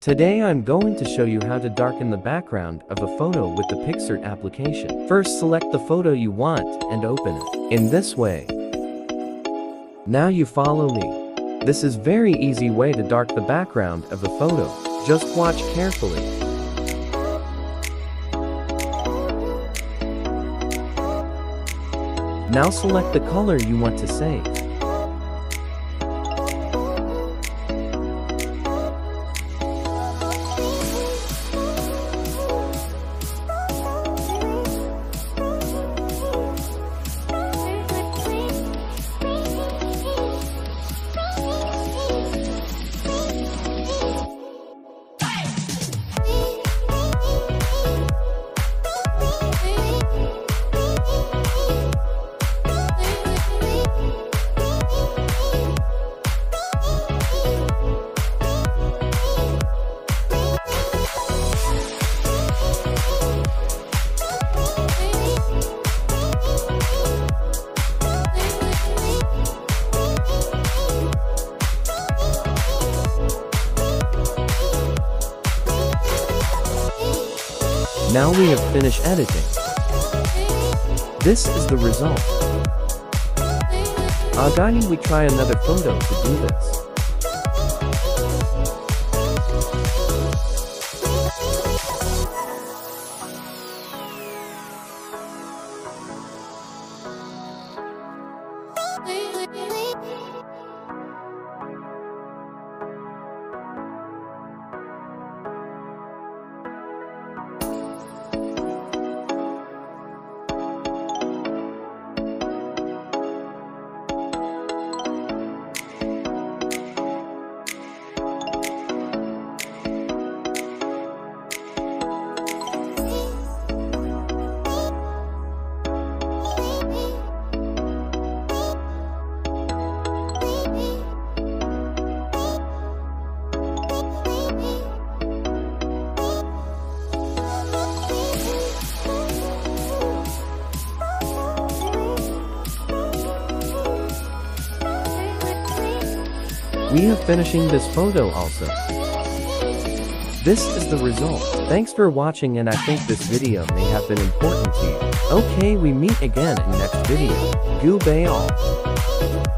Today I'm going to show you how to darken the background of a photo with the Picsart application. First select the photo you want and open it. In this way. Now you follow me. This is very easy way to dark the background of a photo. Just watch carefully. Now select the color you want to save. Now we have finished editing. This is the result. Agani we try another photo to do this. We have finishing this photo also. This is the result. Thanks for watching and I think this video may have been important to you. Okay we meet again in next video. Goodbye all.